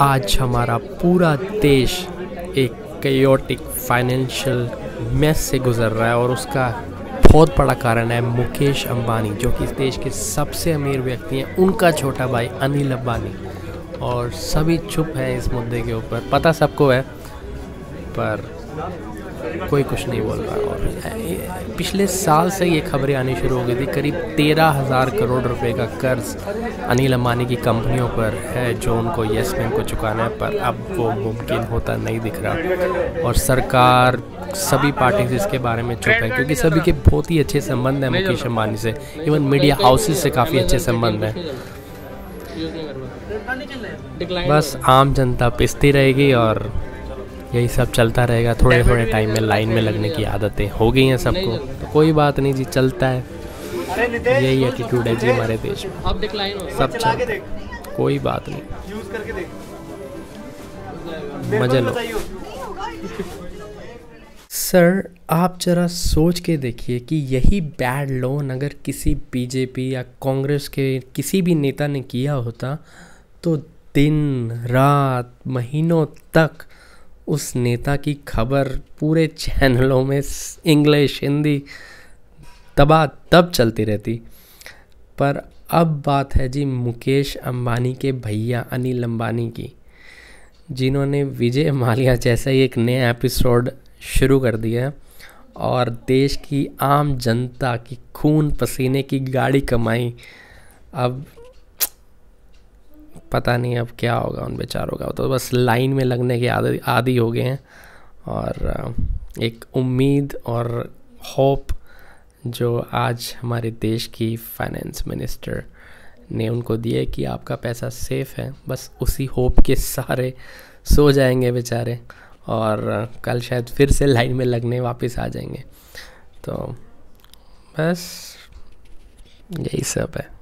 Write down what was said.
आज हमारा पूरा देश एक कयोटिक फाइनेंशियल मेस से गुजर रहा है और उसका बहुत बड़ा कारण है मुकेश अंबानी, जो कि इस देश के सबसे अमीर व्यक्ति हैं। उनका छोटा भाई अनिल अंबानी। और सभी चुप हैं इस मुद्दे के ऊपर। पता सबको है, पर कोई कुछ नहीं बोल रहा और पिछले साल से ये खबरें आनी शुरू हो गई थी, करीब तेरह हज़ार करोड़ रुपए का कर्ज अनिल अंबानी की कंपनियों पर है जो उनको येस बैंक को चुकाना है, पर अब वो मुमकिन होता नहीं दिख रहा। और सरकार, सभी पार्टी इसके बारे में चुप है, क्योंकि सभी के बहुत ही अच्छे संबंध हैं मुकेश अंबानी से। इवन मीडिया हाउसेज से काफ़ी अच्छे संबंध हैं। बस आम जनता पिसती रहेगी और यही सब चलता रहेगा। थोड़े थोड़े टाइम में लाइन में लगने की आदतें हो गई हैं सबको। तो कोई बात नहीं जी चलता है। यही एटीट्यूड है जी हमारे देश में। हो सब चलता है। कोई बात नहीं। मज़ा लो। सर आप जरा सोच के देखिए कि यही बैड लोन अगर किसी बीजेपी या कांग्रेस के किसी भी नेता ने किया होता तो दिन रात महीनों तक उस नेता की खबर पूरे चैनलों में इंग्लिश, हिंदी तबाह तब चलती रहती। पर अब बात है जी मुकेश अंबानी के भैया अनिल अंबानी की, जिन्होंने विजय माल्या जैसा ही एक नया एपिसोड शुरू कर दिया है और देश की आम जनता की खून पसीने की गाड़ी कमाई। अब पता नहीं अब क्या होगा, उन बेचारों का। तो बस लाइन में लगने के आदि आदि हो गए हैं। और एक उम्मीद और होप जो आज हमारे देश की फाइनेंस मिनिस्टर ने उनको दिए कि आपका पैसा सेफ़ है। बस उसी होप के सारे सो जाएँगे बेचारे और कल शायद फिर से लाइन में लगने वापस आ जाएँगे। तो बस यही सब है।